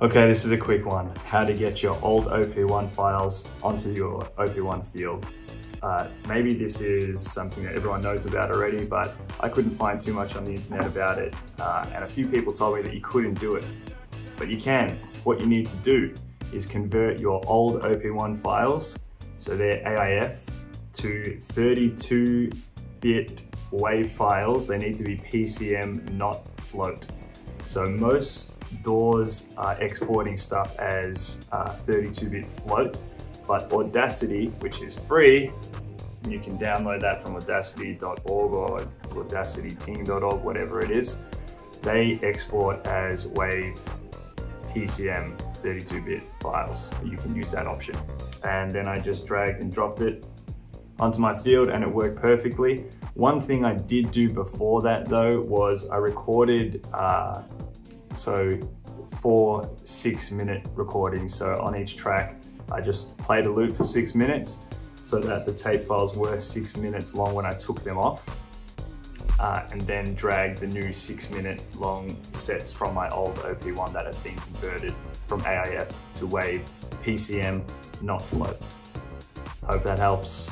Okay, this is a quick one. How to get your old OP1 files onto your OP1 field. Uh, maybe this is something that everyone knows about already, but I couldn't find too much on the internet about it. Uh, and a few people told me that you couldn't do it, but you can. What you need to do is convert your old OP1 files, so they're AIF, to 32-bit WAV files. They need to be PCM, not float. So most DAWs are exporting stuff as 32-bit uh, float, but Audacity, which is free, you can download that from audacity.org or audacityteam.org, whatever it is. They export as WAV PCM 32-bit files. You can use that option. And then I just dragged and dropped it onto my field and it worked perfectly. One thing I did do before that though was I recorded, uh, so four six minute recordings. So on each track, I just played a loop for six minutes so that the tape files were six minutes long when I took them off. Uh, and then dragged the new six minute long sets from my old OP1 that had been converted from AIF to WAV, PCM, not float. Hope that helps.